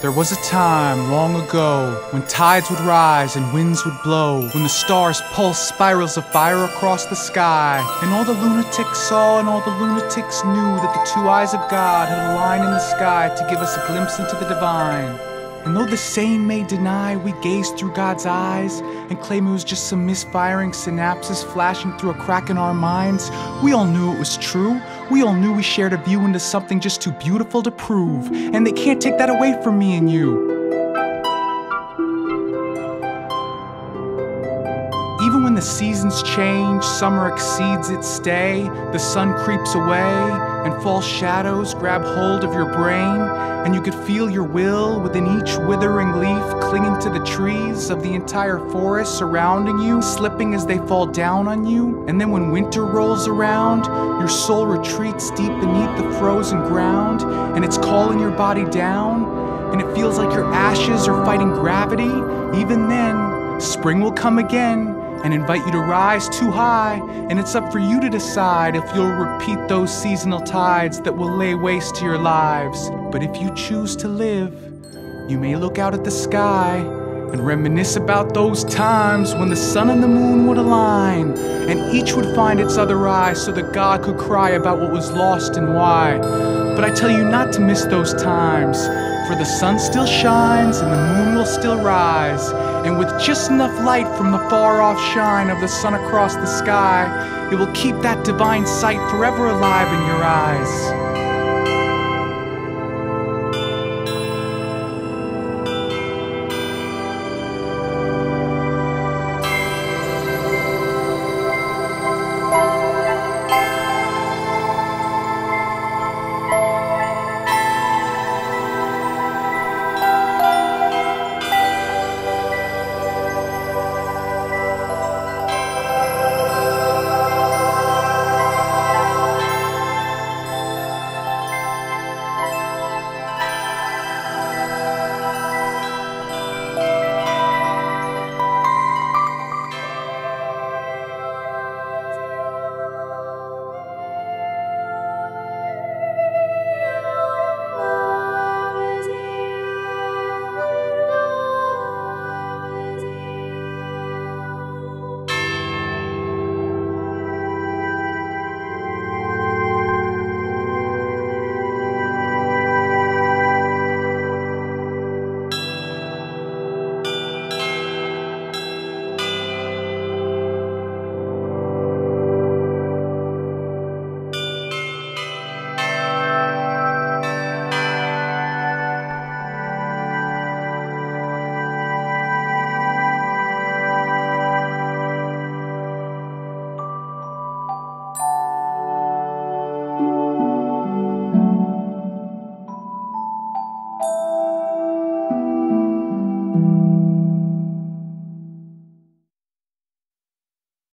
There was a time long ago when tides would rise and winds would blow, when the stars pulsed spirals of fire across the sky, and all the lunatics saw and all the lunatics knew that the two eyes of God had a line in the sky to give us a glimpse into the divine. And though the sane may deny, we gazed through God's eyes and claim it was just some misfiring synapses flashing through a crack in our minds. We all knew it was true. We all knew we shared a view into something just too beautiful to prove. And they can't take that away from me and you. Even when the seasons change, summer exceeds its stay, the sun creeps away, and false shadows grab hold of your brain, and you could feel your will within each withering leaf clinging to the trees of the entire forest surrounding you, slipping as they fall down on you. And then when winter rolls around, your soul retreats deep beneath the frozen ground, and it's calling your body down, and it feels like your ashes are fighting gravity. Even then, spring will come again and invite you to rise too high, and it's up for you to decide if you'll repeat those seasonal tides that will lay waste to your lives. But if you choose to live, you may look out at the sky and reminisce about those times when the sun and the moon would align, and each would find its other eye so that God could cry about what was lost and why. But I tell you not to miss those times, for the sun still shines and the moon will still rise, and with just enough light from the far off shine of the sun across the sky, it will keep that divine sight forever alive in your eyes.